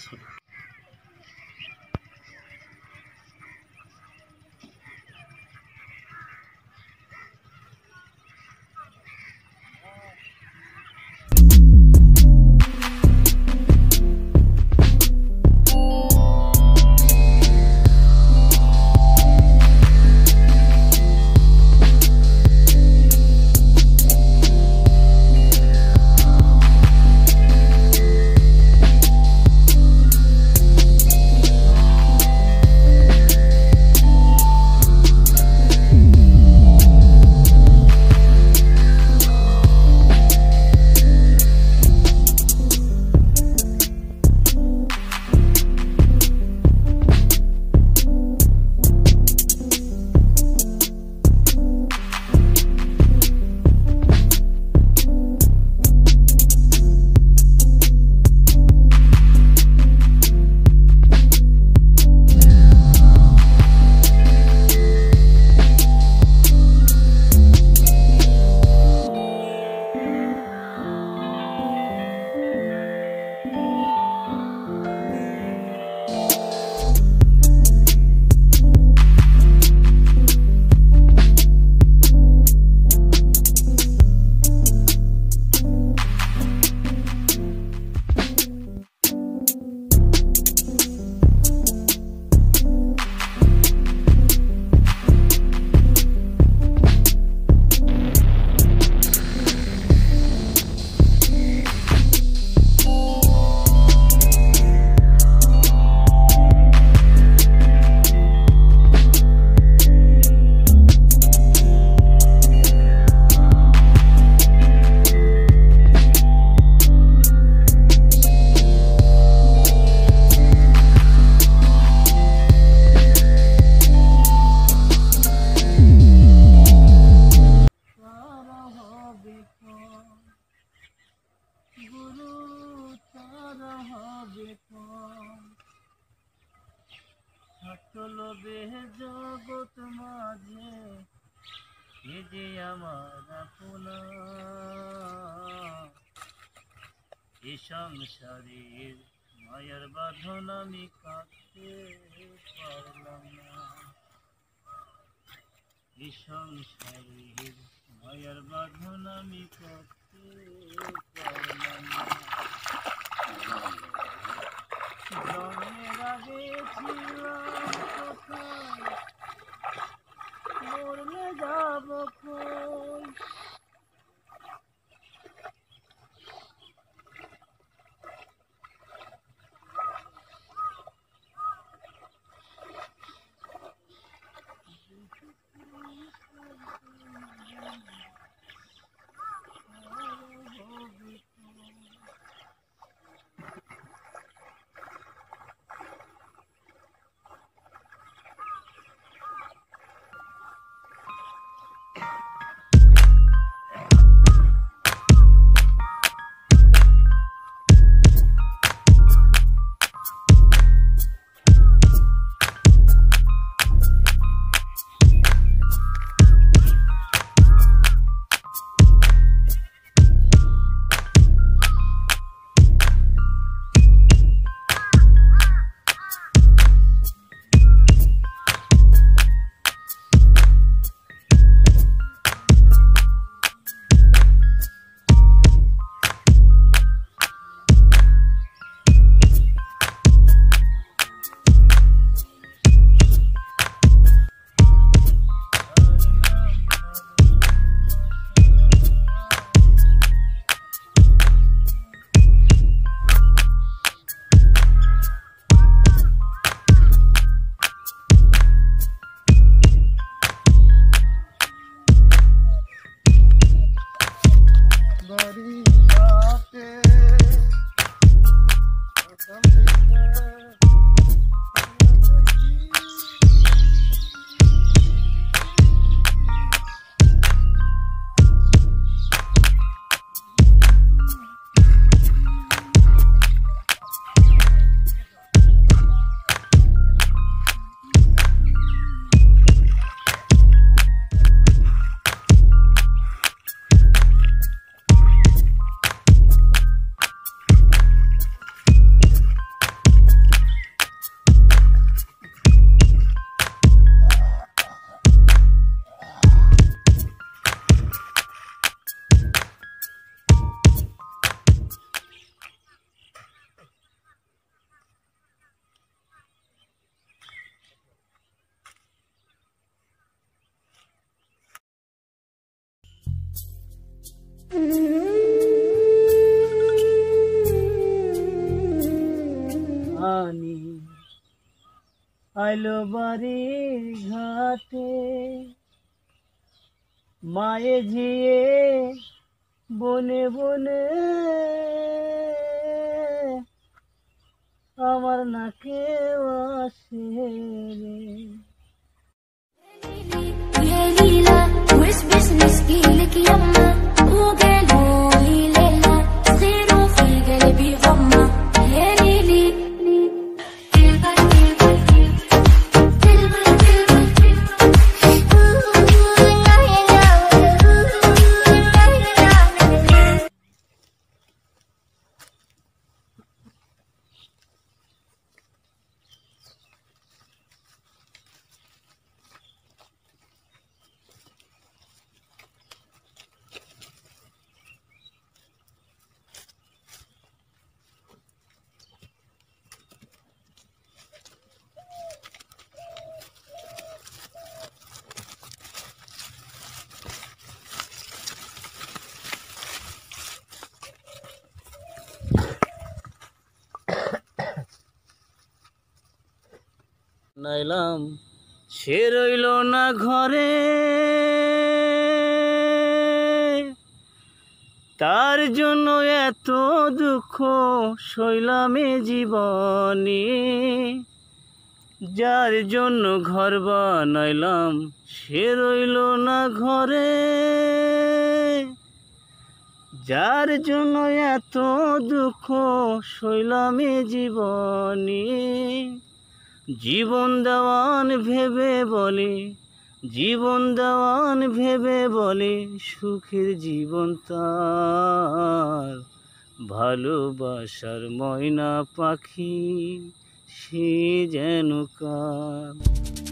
পোকা তো আমার আপনা এ সংসারের মায়ার বাঁধন আমি কাটতে পারলাম না। এ সংসারের মায়ার বাঁধন আমি কাটতে পারলাম না কোথায় মরলে যাব এলো ঘাটে। মায়ে জিয়ে বনে বনে আমার নাকে আসে লীলা বিজনেস কি লিখিয়া নাইলাম সে রইল না ঘরে। তার জন্য এত দুঃখ শৈলামে জীবনে। যার জন্য ঘর বানাইলাম, সে রইল না ঘরে। যার জন্য এত দুঃখ শৈলামে জীবনে। জীবন দেওয়ান ভেবে বলে, জীবন দেওয়ান ভেবে বলে, সুখের জীবন তার। ভালোবাসার ময়না পাখি সে যেন কার।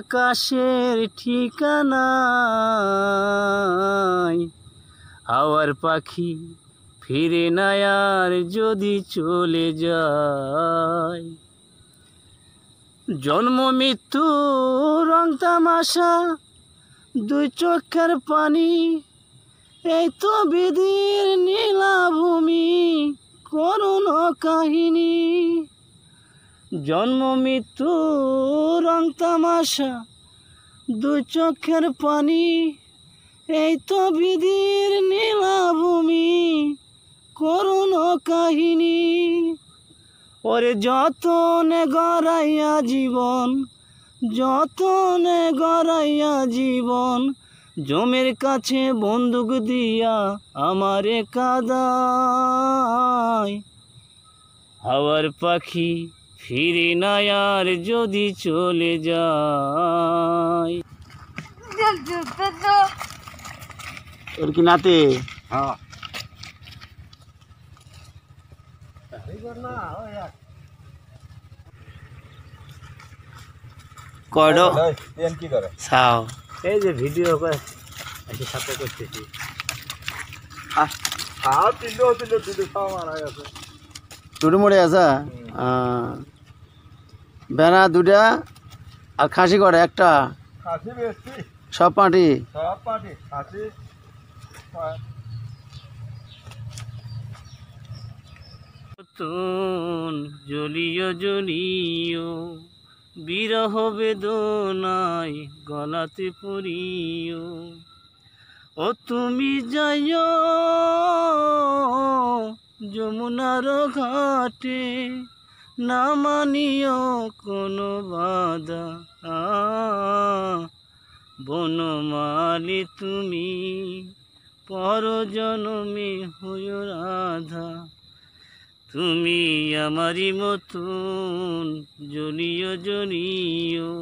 আকাশের ঠিকানা হাওয়ার পাখি ফিরে না আর যদি চলে যায়। জন্ম, মৃত্যু, রং, তামাশা, দুই চোখের পানি, এই তো বিধির নীলাভূমি, করুণ কাহিনী। জন্ম, মৃত্যু, রং, তামাশা, দু চোখের পানি, এই তো বিধির নীলাভূমি, করুণ কাহিনী। ওরে যতনে গড়াইয়া জীবন, যতনে গড়াইয়া জীবন, জমের কাছে বন্দুক দিয়া আমারে কাদায়। হাওয়ার পাখি ফিরে না আর যদি চলে যায় এর কি নাতে? হ্যাঁ। কয়ড? কি করে? সাও এই যে ভিডিও করে একটু সাথে করতেছি খাও তিনটো তিনটো দুটো খাওয়া মারা গেছে। দুটো মরে আছে? বেড়া দুটা আর খাসি করে একটা। সব পাটি। নতুন জ্বলিও জ্বলিও বিরহ বেদনায় গলাতে পড়িও ও তুমি যাইও যমুনার ঘাটে না মানিও কোনো বাধা। বনমালি তুমি পর জনমে হইও রাধা। তুমি আমারই মতন জ্বলিও জ্বলিও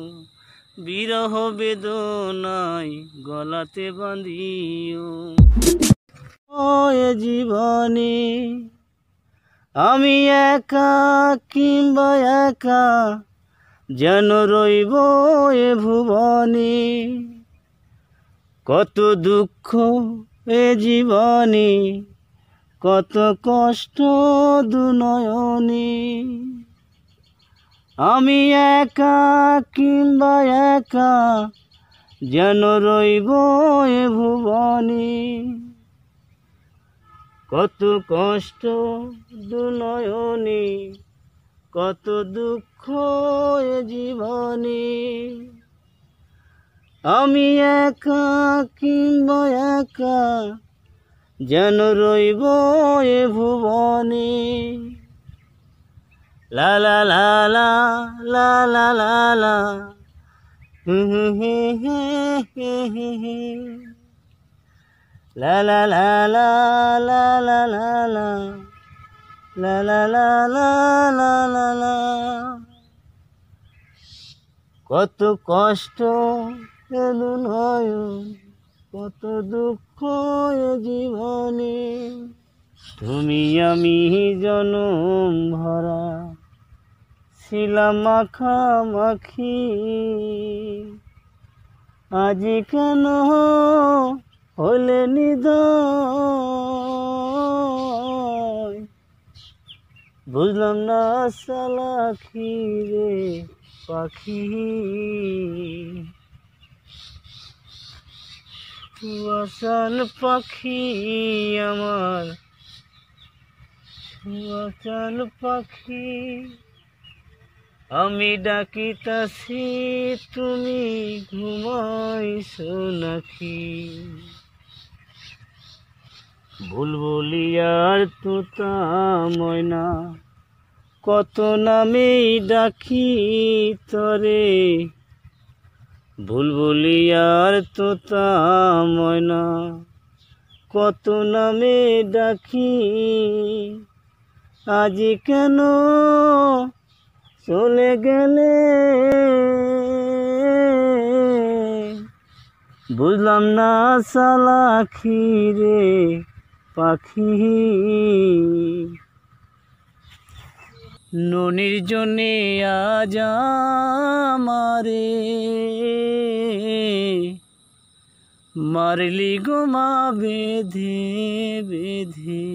বিরহ বেদনায় গলাতে বাঁধিও। জীবনে আমি একা কিংবা একা যেন রইব এ ভুবনে। কত দুঃখ এ জীবনে, কত কষ্ট দুনয়নে। আমি একা কিংবা একা যেন রইব এ ভুবনে। কত কষ্ট দুনয়নে, কত দুঃখ জীবনে। আমি একা কিংবা একা যেন রইব এ ভুবনে। লা লা লা লা লা লা লা লা। হু হু হু হু হু। লা লা লা লা লা লা লা লা লা লা লা কত কষ্ট এলো নয়ন কত দুঃখ জীবনে তুমি আমি জনম ভরা ছিলাম মাখামাখি আজি কেন হলে নিদয়। বুঝলাম না সালাখি রে পাখি। কুয়াশাল পাখি আমার কুয়াশাল পাখি। আমি ডাকিতাছি, তুমি ঘুমাইছো নাকি? বুলবুলিয়ার তুতা ময়না, কত নামেই ডাকি তরে। বুলবুলিয়ার তোতা ময়না, কত নামে ডাকি, আজি কেন চলে গেলে? বুঝলাম না সালাখি রে পাখি। ননির জন্যে আজ আমারে মারলি গো মা বেঁধে বেঁধে।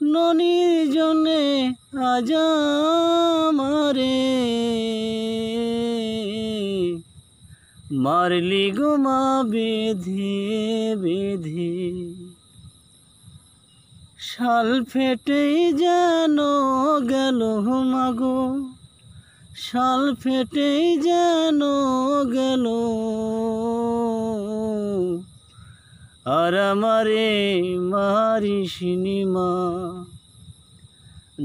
ননির জন্যে আজ আমারে মারলি গো মা বেঁধে বেঁধে। শাল ফেটেই যেন গেল মাগো। শাল ফেটেই যেন গেল। আর আমারে মারি সিনেমা,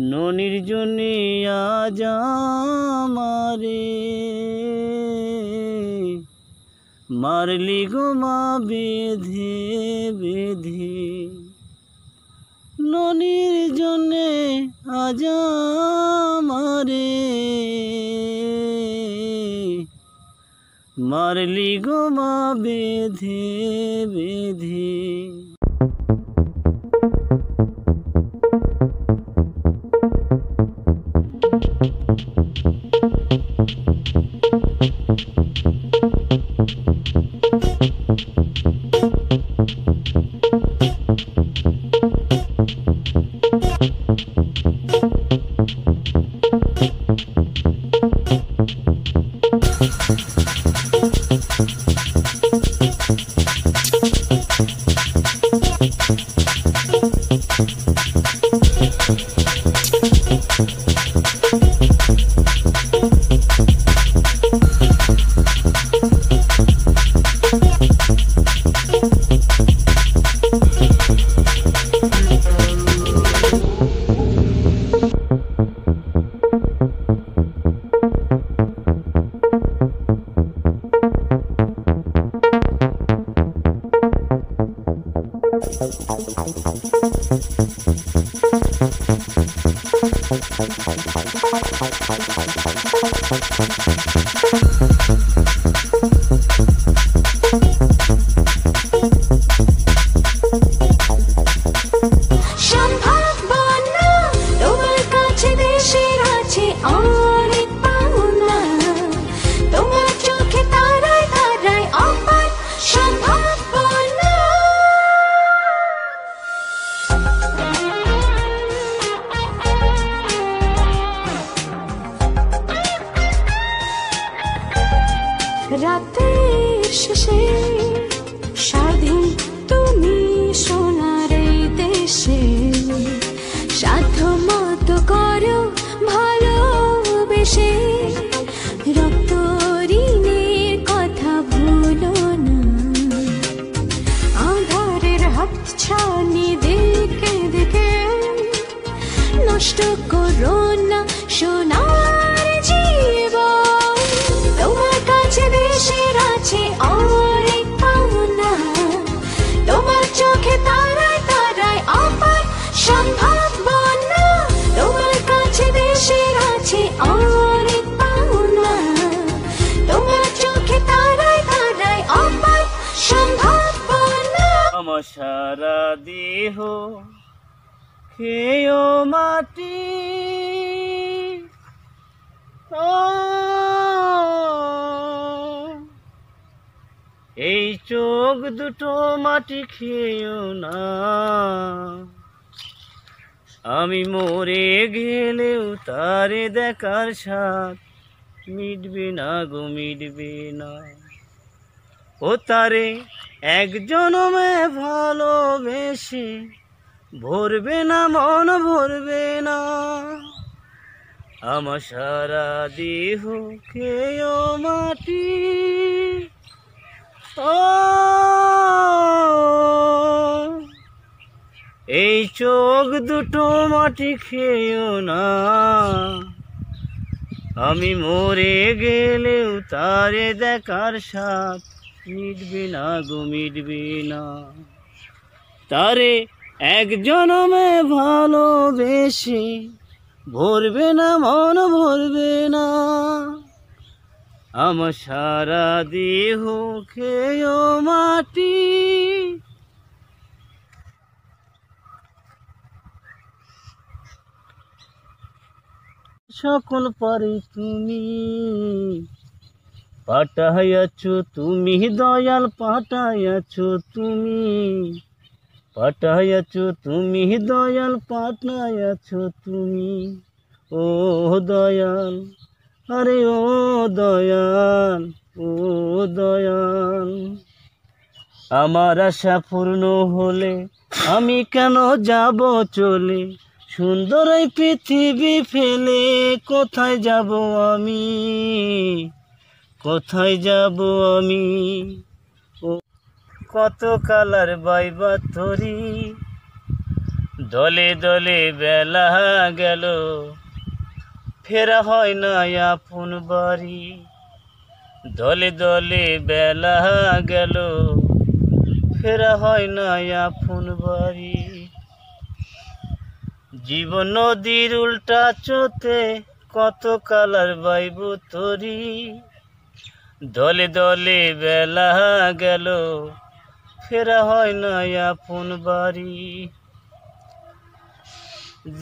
ননির জন্যে আজ মারলি গো মা বেঁধে বেঁধে। ননির জনে আজামারে মারলি গো মা বেধে। নষ্ট করো না, সোনার জীবন। তোমার কাছে দেশের আছে অনেক পাওনা। তোমার চোখে তারায় তারায় অপার সম্ভাবনা তোমার কাছে দেশের আছে অনেক পাওনা। তোমার চোখে তারায় তারায় অপার সম্ভাবনা আমার সারা দেহ খেয়েও মাটি। এই চোখ দুটো মাটি খেয়েও না। আমি মরে গেলেও তারে দেখার সাথ মিটবে না গো, মিটবে না। ও তারে এক জনমে ভালোবেসে ভরবে না, মন ভরবে না। আমার সারা দেহ খেয়েও মাটি। ও, এই চোখ দুটো মাটি খেয়েও না। আমি মরে গেলেও তারে দেখার সাথ মিটবে না গো, মিটবে না। তারে এক জনমে ভালোবেসে ভরবে না, মন ভরবে না। আমার সারা দেহ খেয়েও মাটি। সকল পারে তুমি, পাঠাইয়াছ তুমি, দয়াল পাঠাইয়াছ তুমি। পাঠাইয়াছ, তুমি দয়াল, পাঠাইয়াছ তুমি। ও দয়াল, আরে ও দয়াল ও দয়াল। আমার আশা পূর্ণ হলে আমি কেন যাব চলে? সুন্দর এই পৃথিবী ফেলে কোথায় যাব আমি? কোথায় যাব আমি? কত কালার বাইবা তরি দলে দলে বেলা গেল, ফেরা হয় না আপন বাড়ি। দলে দলে বেলা গেল, ফেরা হয় না আপন বাড়ি। জীবন নদীর উল্টা চোতে কত কালার বাইব তরি দলে দলে বেলা গেল ফেরা হয় না আপন বাড়ি।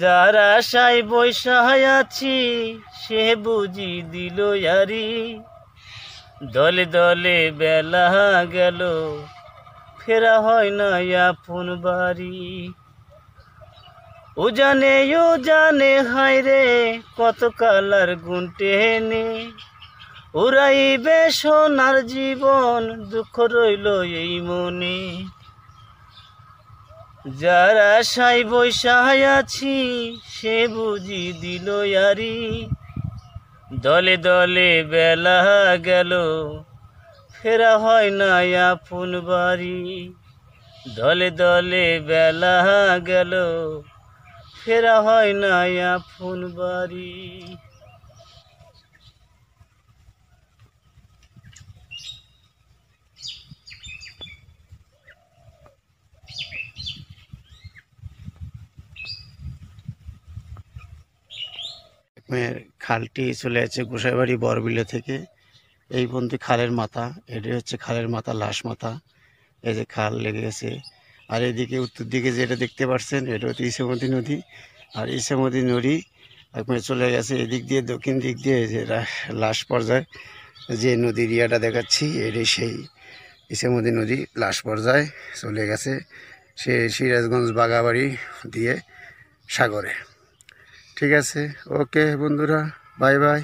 যারা আশায় বৈশায় আছি, সে বুঝি দিল ইয়ারি। দলে দলে বেলা গেল, ফেরা হয় না আপন বাড়ি। ও জানে ও জানে, হায় রে, কত কালার গুনটে নে উড়াইবে সোনার জীবন, দুঃখ রইল এই মনে। যারা সাই বৈশায় আছি, সে বুঝি দিল ইয়ারি। দলে দলে বেলা গেল, ফেরা হয় না আপন বাড়ি। দলে দলে বেলা গেল, ফেরা হয় না আপন বাড়ি। মেয়ের খালটি চলে যাচ্ছে গোসাইবাড়ি বরবিলে থেকে। এই পর্যন্ত খালের মাথা, এটি হচ্ছে খালের মাথা, লাশ মাথা। এই যে খাল লেগে গেছে। আর এদিকে উত্তর দিকে যেটা দেখতে পাচ্ছেন, এটা হচ্ছে ইসামতি নদী। আর ইসামতি নদী একবার চলে গেছে এদিক দিয়ে, দক্ষিণ দিক দিয়ে যে লাশ পর্যায়। যে নদীর ইয়াটা দেখাচ্ছি এটাই সেই ইসামতি নদী লাশ পর্যায় চলে গেছে সে সিরাজগঞ্জ বাগাবাড়ি দিয়ে সাগরে। ঠিক আছে ওকে বন্ধুরা বাই বাই।